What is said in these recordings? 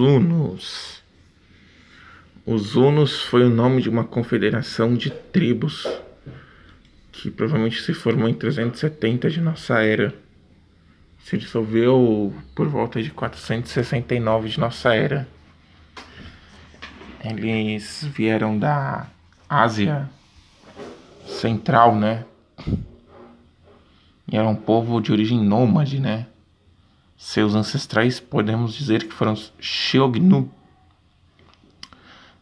Hunos. Os Hunos foi o nome de uma confederação de tribos que provavelmente se formou em 370 de nossa era. Se dissolveu por volta de 469 de nossa era. Eles vieram da Ásia Central, né? E era um povo de origem nômade, né? Seus ancestrais podemos dizer que foram Xiongnu.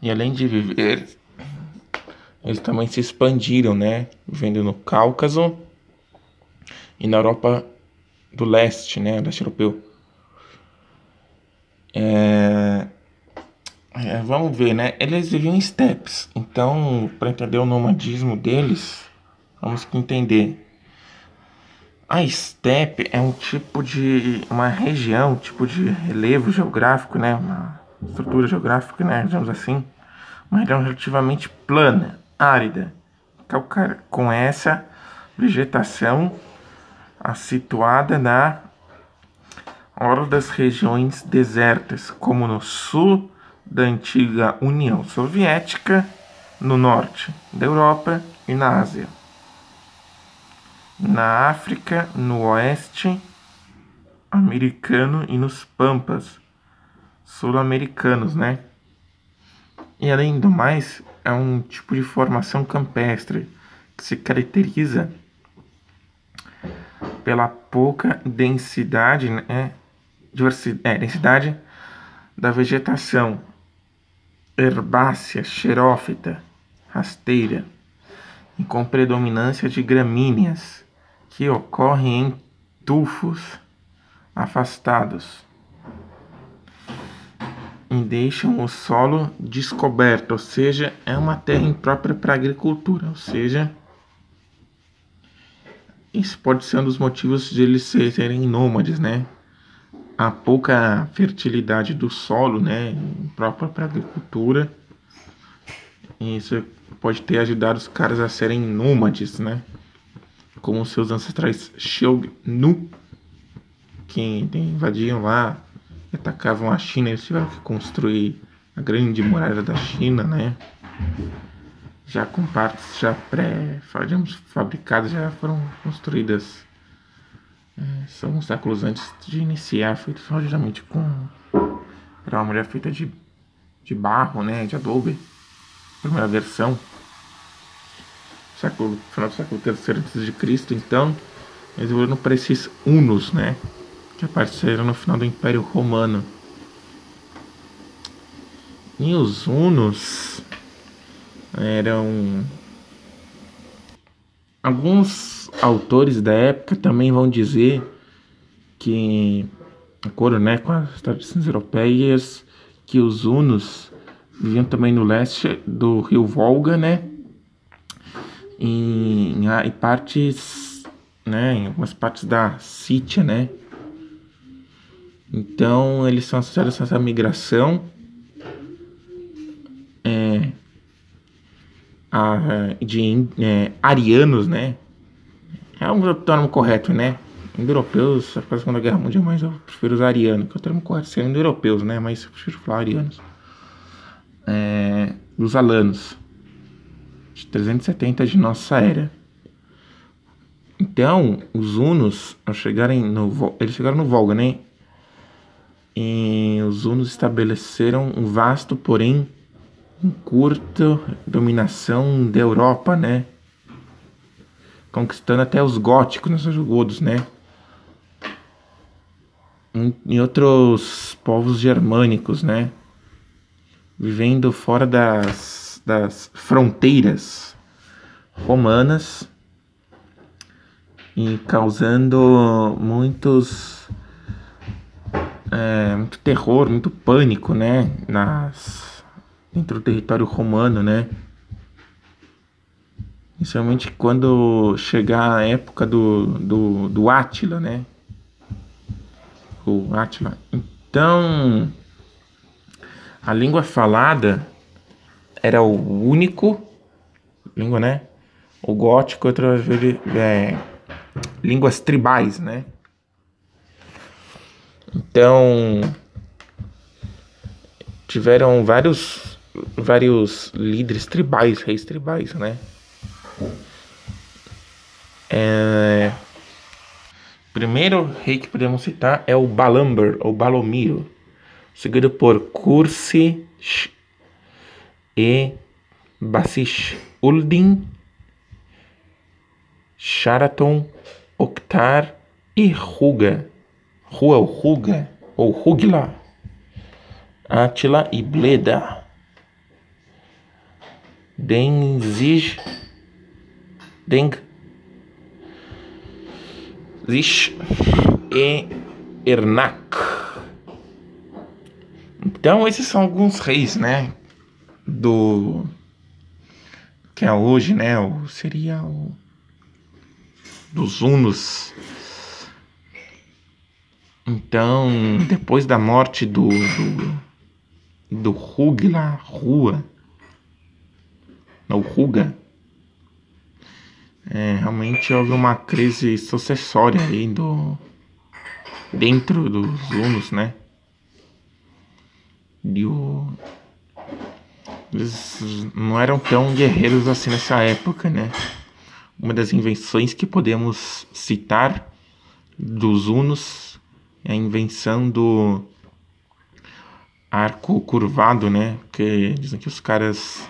E além de viver, eles também se expandiram, né? Vivendo no Cáucaso e na Europa do Leste, né? Leste Europeu. É... É, vamos ver, né? Eles viviam em steppes. Então, para entender o nomadismo deles, vamos entender a estepe é um tipo de. uma região, um tipo de relevo geográfico, né? Uma estrutura geográfica, né? Digamos assim. Uma região relativamente plana, árida, calcária, com essa vegetação situada na hora das regiões desertas, como no sul da antiga União Soviética, no norte da Europa e na Ásia na África, no oeste americano e nos pampas sul-americanos, né? E além do mais, é um tipo de formação campestre que se caracteriza pela pouca densidade, né? Diversidade, é, densidade da vegetação herbácea, xerófita, rasteira, e com predominância de gramíneas que ocorre em tufos afastados e deixam o solo descoberto, ou seja, é uma terra imprópria para agricultura, ou seja, isso pode ser um dos motivos de eles serem nômades, né? A pouca fertilidade do solo, né, própria para agricultura. Isso pode ter ajudado os caras a serem nômades, né? Como seus ancestrais Xiongnu, que invadiam lá, atacavam a China, eles tiveram que construir a grande muralha da China, né? Já com partes já pré, digamos, fabricadas, já foram construídas é, são séculos antes de iniciar, feito geralmente com era uma mulher feita de, de barro, né, de adobe, primeira versão século, final do século III a.C., então, evoluíram para esses Hunos, né? Que apareceram no final do Império Romano. E os Hunos eram. Alguns autores da época também vão dizer que, de acordo né, com as tradições europeias, que os Hunos viviam também no leste do rio Volga, né? Em, em partes, né, em algumas partes da Sítia, né? Então eles são associados a essa migração é, a, de é, arianos, né? É um termo correto, né? Indo-europeus, após a Segunda Guerra Mundial, mas eu prefiro usar ariano, que é o termo correto, sendo indo-europeus, né? Mas eu prefiro falar arianos. É, alanos de 370 de nossa era. Então, os hunos, ao chegarem no eles chegaram no Volga, né? E os hunos estabeleceram um vasto, porém um curta dominação da Europa, né? Conquistando até os góticos nos jogodos, né? E outros povos germânicos, né? Vivendo fora das das fronteiras romanas e causando muitos é, muito terror, muito pânico, né, nas dentro do território romano, né? Principalmente quando chegar a época do, do, do Átila, né? O Átila. Então, a língua falada era o único língua, né? O gótico, outras é, línguas tribais, né? Então, tiveram vários vários líderes tribais, reis tribais, né? É... Primeiro rei que podemos citar é o Balamber, ou Balomiro, seguido por Kursi e Basish Uldin, Sharaton, Oktar e Ruga. Rua ou Ruga, ou Rugla, Atila e Bleda. Denzij, Deng, Zish e Ernak. Então esses são alguns reis, né, do que é hoje, né, o, seria o dos Hunos. Então, depois da morte do do, do Rugla Rua, não Ruga, é, realmente houve uma crise sucessória aí do dentro dos Hunos, né? E o eles não eram tão guerreiros assim nessa época, né? Uma das invenções que podemos citar dos Hunos é a invenção do arco curvado, né? Porque dizem que os caras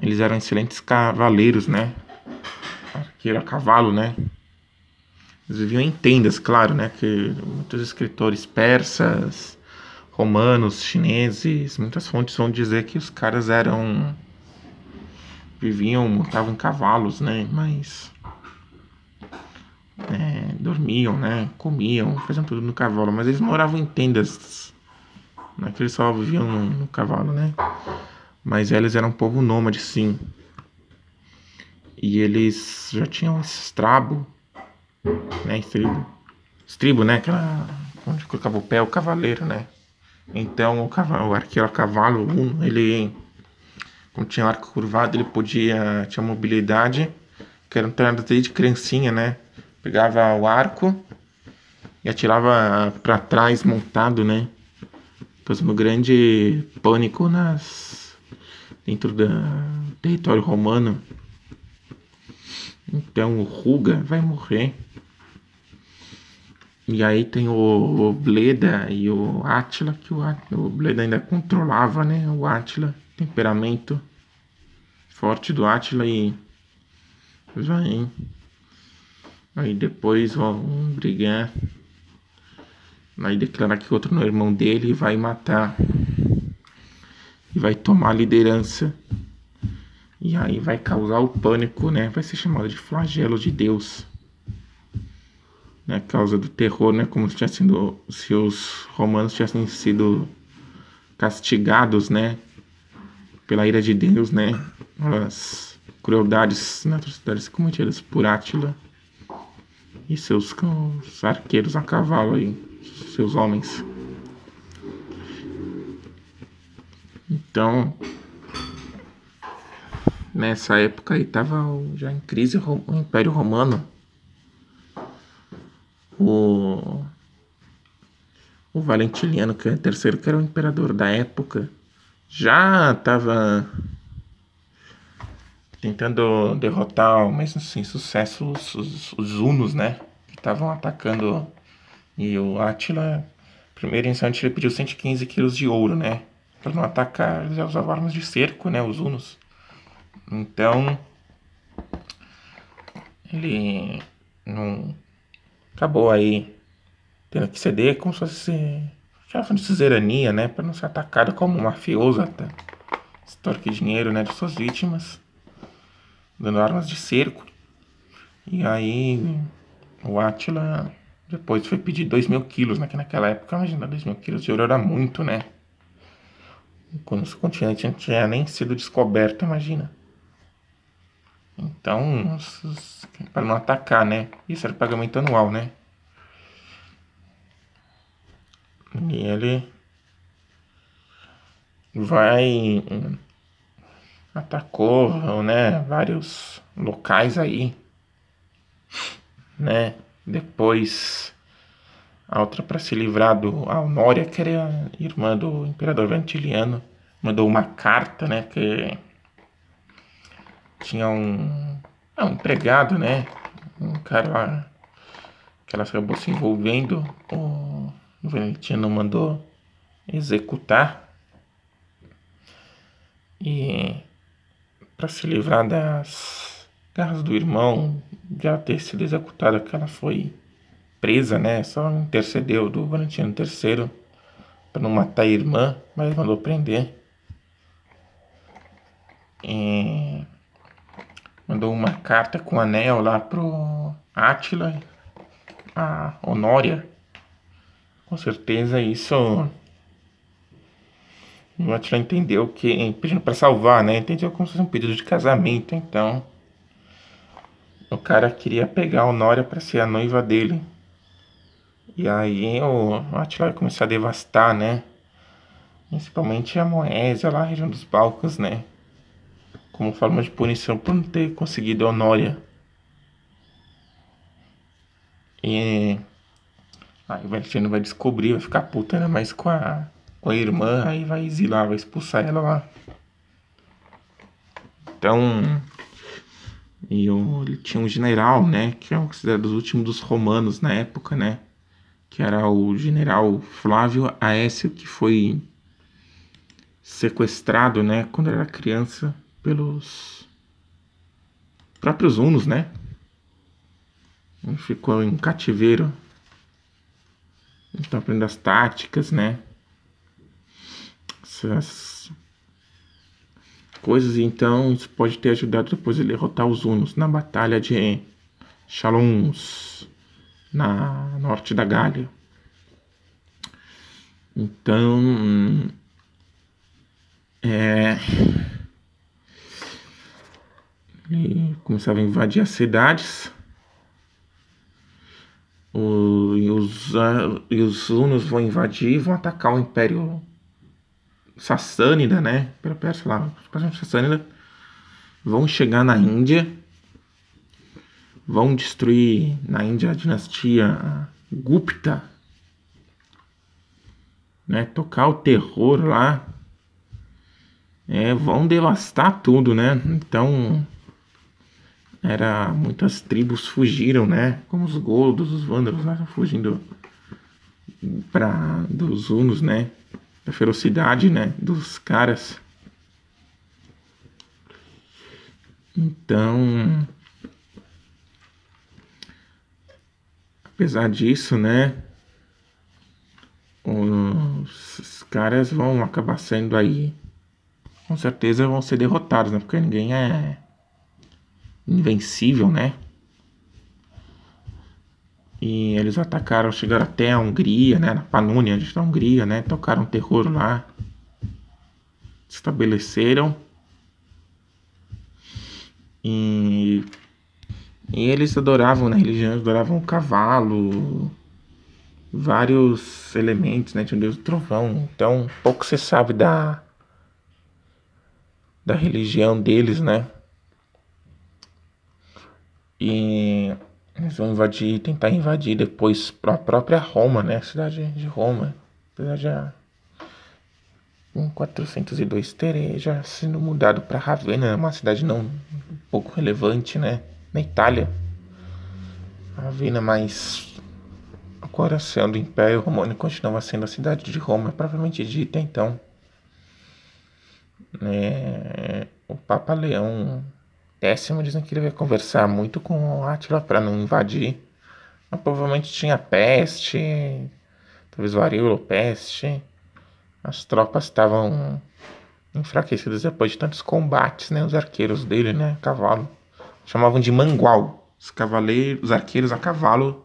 eles eram excelentes cavaleiros, né? Arqueiro a cavalo, né? Eles viviam em tendas, claro, né? Que muitos escritores persas, romanos, chineses, muitas fontes vão dizer que os caras eram viviam, montavam cavalos, né? Mas é, dormiam, né? Comiam, faziam tudo no cavalo, mas eles moravam em tendas. Não é que eles só viviam no, no cavalo, né? Mas eles eram um povo nômade, sim. E eles já tinham estrabo, né? Estribo. Estribo, né? Aquela. Onde colocava o pé, o cavaleiro, né? Então o, cavalo, o arqueiro a cavalo, ele como tinha arco curvado, ele podia, tinha mobilidade, que era um treinador desde criancinha, né? Pegava o arco e atirava para trás montado, né? Causando grande pânico nas dentro do território romano. Então o Ruga vai morrer. E aí tem o, o Bleda e o Atila, que o, o Bleda ainda controlava, né? O Atila temperamento forte do Atila e vai aí depois vão brigar vai declarar que outro não é irmão dele e vai matar e vai tomar a liderança e aí vai causar o pânico né vai ser chamado de flagelo de Deus né causa do terror né como se, sido, se os romanos tivessem sido castigados né pela ira de Deus, né? As crueldades nas atrocidades cometidas por Átila e seus arqueiros a cavalo aí, seus homens. Então, nessa época aí tava já em crise o Império Romano. O, o Valentiniano, que é terceiro, que era o imperador da época, já estava tentando derrotar, mas sem sucesso, os, os, os Hunos, né? Que estavam atacando. E o Attila, primeiro instante, ele pediu 115 quilos de ouro, né? Para não atacar, eles usavam armas de cerco, né? Os Hunos. Então, ele não acabou aí tendo que ceder como se fosse Ficava de suzerania, né? Para não ser atacado como um mafioso até. Extorque dinheiro, né? De suas vítimas. Dando armas de cerco. E aí o Atila depois foi pedir 2 mil quilos, né? Que naquela época, imagina, 2 mil quilos de ouro era muito, né? Quando o continente não tinha nem sido descoberto, imagina. Então, para não atacar, né? Isso era pagamento anual, né? E ele vai atacou, né, vários locais aí, né? Depois a outra para se livrar do a Honória, que era irmã do imperador Ventiliano, mandou uma carta, né, que tinha um, é, um empregado, né, um cara lá que ela acabou se envolvendo, o Valentino mandou executar e para se livrar das garras do irmão já ter sido executada que ela foi presa, né? Só intercedeu do Valentino III para não matar a irmã, mas mandou prender. E mandou uma carta com anel lá pro Átila, a Honória. Com certeza isso o Átila entendeu que pedindo para salvar, né? Entendeu como se fosse um pedido de casamento, então o cara queria pegar a Honória para ser a noiva dele. E aí o Atila vai começar a devastar, né? Principalmente a Moésia lá, a região dos Balcãs, né? Como forma de punição por não ter conseguido Honória. E aí o Valentino vai descobrir, vai ficar puta, né? Mas com a, com a irmã, aí vai exilar, vai expulsar ela lá. Então. E o, ele tinha um general, né? Que é considerado os últimos dos romanos na época, né? que era o general Flávio Aécio, que foi sequestrado, né, quando era criança, pelos próprios hunos, né? Ficou em cativeiro. Então aprendendo as táticas, né? Essas coisas, então isso pode ter ajudado depois ele derrotar os hunos na batalha de Chalons na norte da Gália. Então, é, ele começava a invadir as cidades. O, e, os, uh, e os hunos vão invadir, vão atacar o Império Sassânida, né? Pela Pérsia lá, Sassânida. Vão chegar na Índia vão destruir na Índia a dinastia Gupta, né? Tocar o terror lá, é, vão devastar tudo, né? Então, era muitas tribos fugiram, né? Como os Goldos, os Vândalos, né? fugindo para dos Hunos, né? Da ferocidade, né? Dos caras. Então, Apesar disso, né? Os caras vão acabar sendo aí. Com certeza vão ser derrotados, né? Porque ninguém é invencível, né? E eles atacaram, chegaram até a Hungria, né? Na Panônia, da Hungria, né? Tocaram terror lá. Estabeleceram. E e eles adoravam na religião, adoravam o cavalo, vários elementos, né? Tinha o deus do trovão. Então, pouco se sabe da, da religião deles, né? E eles vão invadir, tentar invadir depois a própria Roma, né? A cidade de Roma. Apesar de em 402 ter já sendo mudado para Ravenna, uma cidade não um pouco relevante, né? na Itália. A vila mais o coração do Império Romano continuava sendo a cidade de Roma, provavelmente dita então. É, o Papa Leão Dizem que ele vai conversar muito com o Átila para não invadir. Mas provavelmente tinha peste, talvez varíola peste. As tropas estavam enfraquecidas depois de tantos combates, né? Os arqueiros dele, né? Cavalo chamavam de mangual. Os cavaleiros, os arqueiros a cavalo,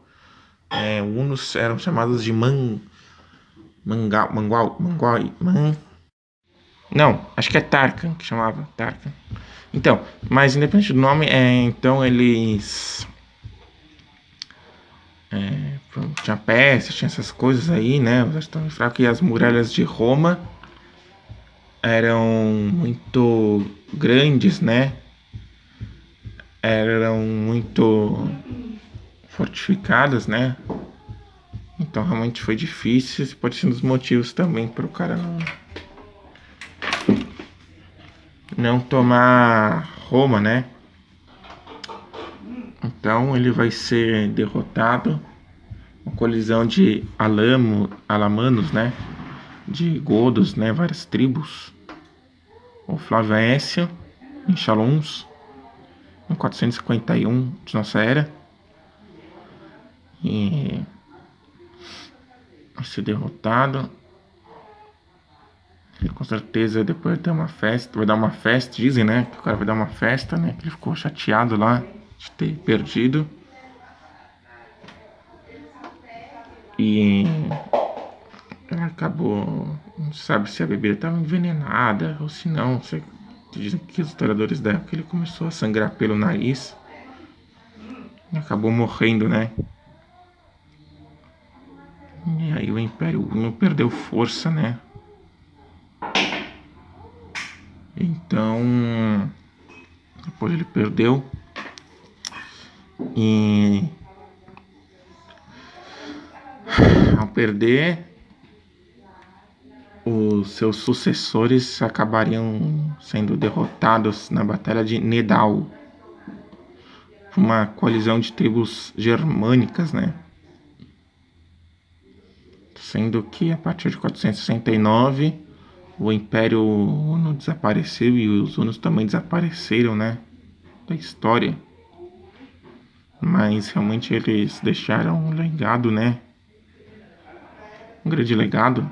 é, unos eram chamados de man, mangal, mangual, mangual, man, não, acho que é Tarkan que chamava Tarkan. Então, mas independente do nome, é, então eles é, tinha peste, tinha essas coisas aí, né? Os estão fracos e as muralhas de Roma eram muito grandes, né? eram muito fortificadas, né? Então realmente foi difícil. Esse pode ser um dos motivos também para o cara não. Não tomar Roma, né? Então ele vai ser derrotado. Uma colisão de Alamo, Alamanos, né? De Godos, né? Várias tribos. O Flávio Aécio, em Chalons, em 451 de nossa era. E vai ser derrotado. Com certeza depois vai ter uma festa, vai dar uma festa, dizem, né? Que o cara vai dar uma festa, né? Que ele ficou chateado lá de ter perdido. E acabou, não sabe se a bebida estava envenenada ou se não. Você, dizem que os historiadores da época ele começou a sangrar pelo nariz e acabou morrendo, né? E aí o Império não perdeu força, né? Então, depois ele perdeu. E ao perder, os seus sucessores acabariam sendo derrotados na Batalha de Nedal, uma colisão de tribos germânicas, né? Sendo que a partir de 469 o Império Huno desapareceu e os Hunos também desapareceram, né? Da história. Mas realmente eles deixaram um legado, né? Um grande legado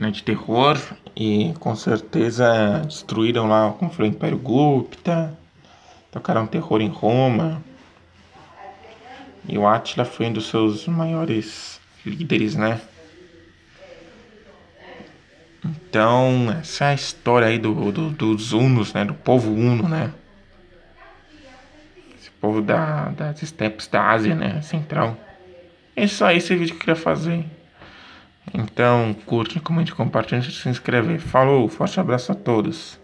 né, de terror e com certeza destruíram lá o Império Gupta, tocaram terror em Roma. E o Átila foi um dos seus maiores líderes, né? Então, essa é a história aí do, do, dos Hunos, né? Do povo Huno, né? Esse povo da, das estepes da Ásia, né? Central. É só aí esse vídeo que eu queria fazer. Então, curte, comente, compartilhe, se inscrever. Falou, forte abraço a todos.